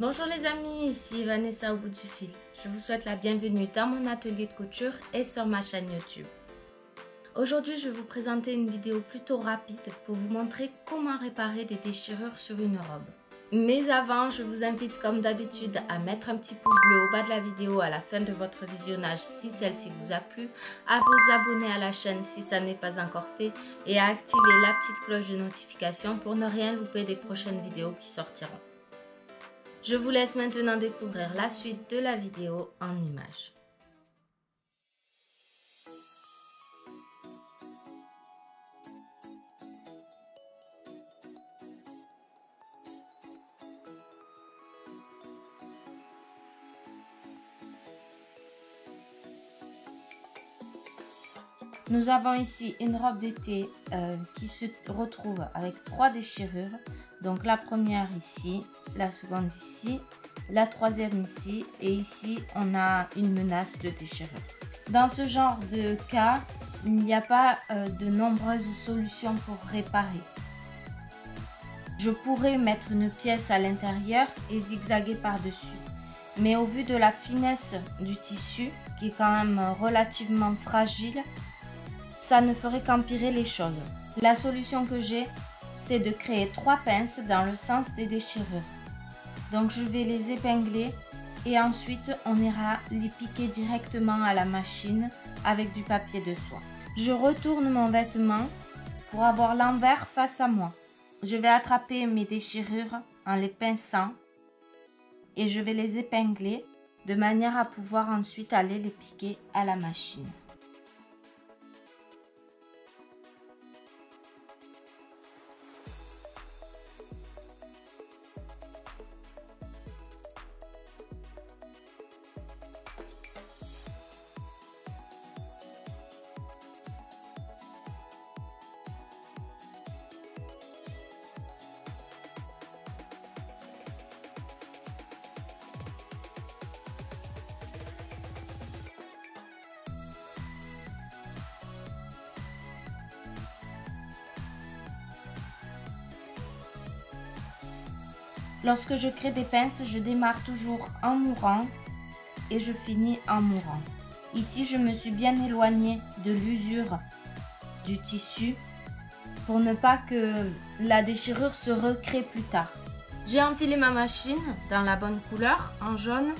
Bonjour les amis, ici Vanessa au bout du fil. Je vous souhaite la bienvenue dans mon atelier de couture et sur ma chaîne YouTube. Aujourd'hui, je vais vous présenter une vidéo plutôt rapide pour vous montrer comment réparer des déchirures sur une robe. Mais avant, je vous invite comme d'habitude à mettre un petit pouce bleu au bas de la vidéo à la fin de votre visionnage si celle-ci vous a plu, à vous abonner à la chaîne si ça n'est pas encore fait et à activer la petite cloche de notification pour ne rien louper des prochaines vidéos qui sortiront. Je vous laisse maintenant découvrir la suite de la vidéo en images. Nous avons ici une robe d'été euh, qui se retrouve avec trois déchirures. Donc la première ici, la seconde ici, la troisième ici et ici on a une menace de déchirure. Dans ce genre de cas, il n'y a pas euh, de nombreuses solutions pour réparer. Je pourrais mettre une pièce à l'intérieur et zigzaguer par-dessus. Mais au vu de la finesse du tissu, qui est quand même relativement fragile, ça ne ferait qu'empirer les choses. La solution que j'ai, c'est de créer trois pinces dans le sens des déchirures. Donc je vais les épingler et ensuite on ira les piquer directement à la machine avec du papier de soie. Je retourne mon vêtement pour avoir l'envers face à moi. Je vais attraper mes déchirures en les pinçant et je vais les épingler de manière à pouvoir ensuite aller les piquer à la machine. Lorsque je crée des pinces, je démarre toujours en mourant et je finis en mourant. Ici, je me suis bien éloignée de l'usure du tissu pour ne pas que la déchirure se recrée plus tard. J'ai enfilé ma machine dans la bonne couleur, en jaune,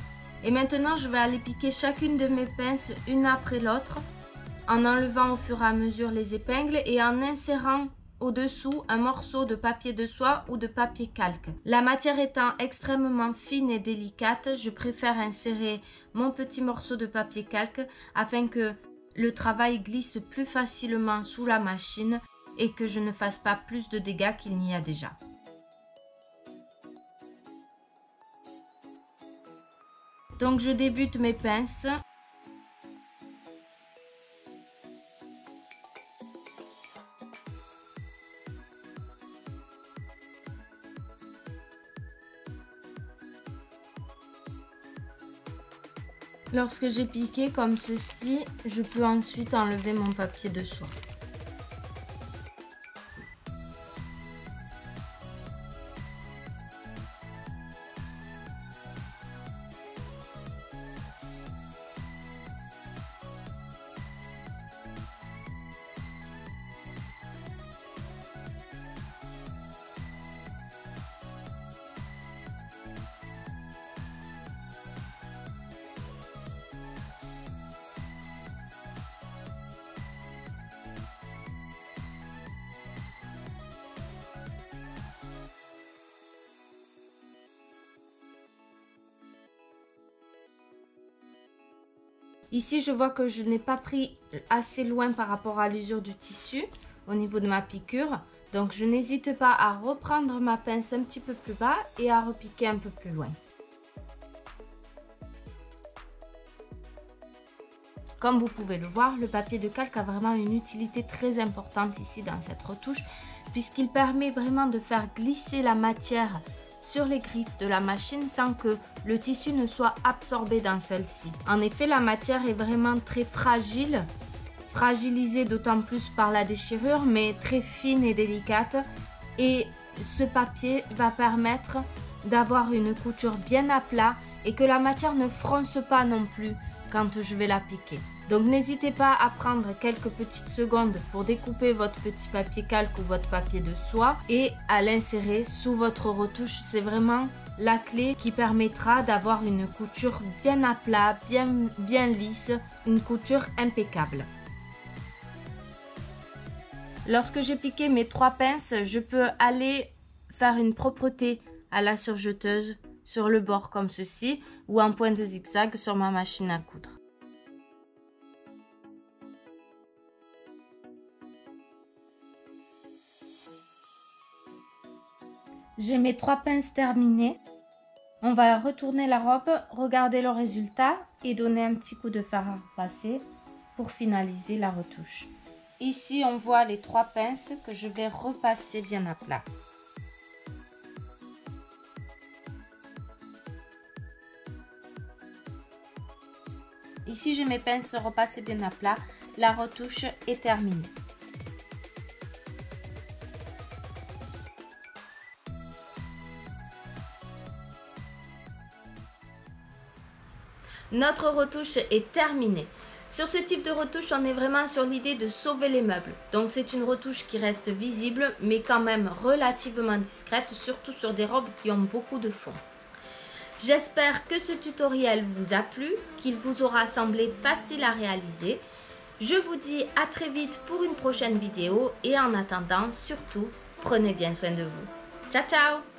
et maintenant je vais aller piquer chacune de mes pinces une après l'autre en enlevant au fur et à mesure les épingles et en insérant au-dessous un morceau de papier de soie ou de papier calque. La matière étant extrêmement fine et délicate, je préfère insérer mon petit morceau de papier calque afin que le travail glisse plus facilement sous la machine et que je ne fasse pas plus de dégâts qu'il n'y a déjà. Donc je débute mes pinces Lorsque j'ai piqué comme ceci, je peux ensuite enlever mon papier de soie. Ici, je vois que je n'ai pas pris assez loin par rapport à l'usure du tissu au niveau de ma piqûre. Donc, je n'hésite pas à reprendre ma pince un petit peu plus bas et à repiquer un peu plus loin. Comme vous pouvez le voir, le papier de calque a vraiment une utilité très importante ici dans cette retouche puisqu'il permet vraiment de faire glisser la matière sur les griffes de la machine sans que le tissu ne soit absorbé dans celle-ci. En effet, la matière est vraiment très fragile, fragilisée d'autant plus par la déchirure, mais très fine et délicate. Et ce papier va permettre d'avoir une couture bien à plat et que la matière ne fronce pas non plus quand je vais l'appliquer. Donc n'hésitez pas à prendre quelques petites secondes pour découper votre petit papier calque ou votre papier de soie et à l'insérer sous votre retouche. C'est vraiment la clé qui permettra d'avoir une couture bien à plat, bien, bien lisse, une couture impeccable. Lorsque j'ai piqué mes trois pinces, je peux aller faire une propreté à la surjeteuse sur le bord comme ceci ou en point de zigzag sur ma machine à coudre. J'ai mes trois pinces terminées. On va retourner la robe, regarder le résultat et donner un petit coup de fer à repasser pour finaliser la retouche. Ici, on voit les trois pinces que je vais repasser bien à plat. Ici, j'ai mes pinces repassées bien à plat. La retouche est terminée. Notre retouche est terminée. Sur ce type de retouche, on est vraiment sur l'idée de sauver les meubles. Donc c'est une retouche qui reste visible, mais quand même relativement discrète, surtout sur des robes qui ont beaucoup de fond. J'espère que ce tutoriel vous a plu, qu'il vous aura semblé facile à réaliser. Je vous dis à très vite pour une prochaine vidéo et en attendant, surtout, prenez bien soin de vous. Ciao ciao